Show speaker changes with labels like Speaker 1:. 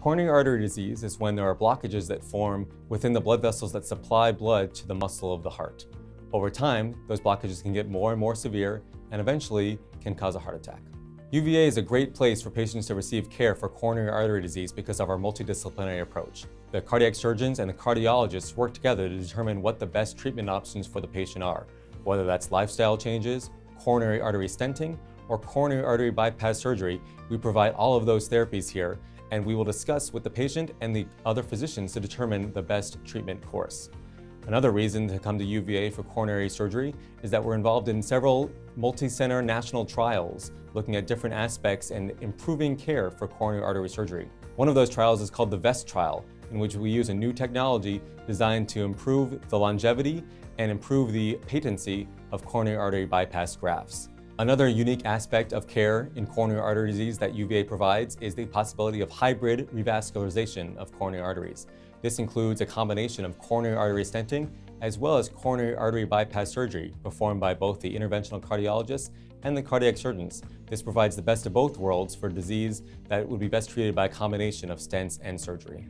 Speaker 1: Coronary artery disease is when there are blockages that form within the blood vessels that supply blood to the muscle of the heart. Over time, those blockages can get more and more severe and eventually can cause a heart attack. UVA is a great place for patients to receive care for coronary artery disease because of our multidisciplinary approach. The cardiac surgeons and the cardiologists work together to determine what the best treatment options for the patient are, whether that's lifestyle changes, coronary artery stenting, or coronary artery bypass surgery. We provide all of those therapies here and we will discuss with the patient and the other physicians to determine the best treatment course. Another reason to come to UVA for coronary surgery is that we're involved in several multi-center national trials looking at different aspects and improving care for coronary artery surgery. One of those trials is called the VEST trial, in which we use a new technology designed to improve the longevity and improve the patency of coronary artery bypass grafts. Another unique aspect of care in coronary artery disease that UVA provides is the possibility of hybrid revascularization of coronary arteries. This includes a combination of coronary artery stenting as well as coronary artery bypass surgery performed by both the interventional cardiologists and the cardiac surgeons. This provides the best of both worlds for disease that would be best treated by a combination of stents and surgery.